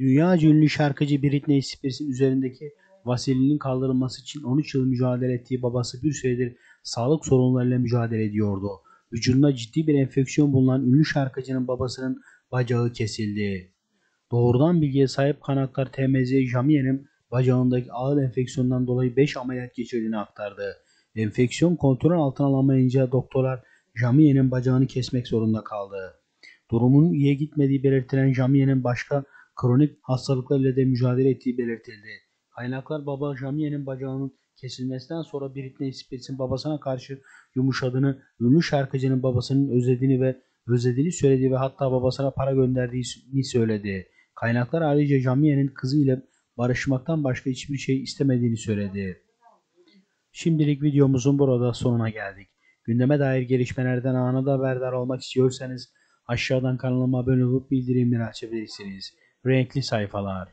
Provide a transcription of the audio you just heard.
Dünyaca ünlü şarkıcı Britney Spears'in üzerindeki vaselinin kaldırılması için 13 yıl mücadele ettiği babası bir süredir sağlık sorunlarıyla mücadele ediyordu. Vücudunda ciddi bir enfeksiyon bulunan ünlü şarkıcının babasının bacağı kesildi. Doğrudan bilgiye sahip kaynaklar TMZ Jamiye'nin bacağındaki ağır enfeksiyondan dolayı 5 ameliyat geçirdiğini aktardı. Enfeksiyon kontrol altına alamayınca doktorlar Jamiye'nin bacağını kesmek zorunda kaldı. Durumun iyiye gitmediği belirtilen Jamiye'nin başka kronik hastalıklarla da mücadele ettiği belirtildi. Kaynaklar baba Jamiye'nin bacağının kesilmesinden sonra Britney Spears'in babasına karşı yumuşadığını, ünlü şarkıcının babasının özlediğini ve özlediğini söyledi ve hatta babasına para gönderdiğini söyledi. Kaynaklar ayrıca Jamiye'nin kızı ile barışmaktan başka hiçbir şey istemediğini söyledi. Şimdilik videomuzun burada sonuna geldik. Gündeme dair gelişmelerden anında haberdar olmak istiyorsanız aşağıdan kanalıma abone olup bildirimleri açabilirsiniz. Renkli sayfalar.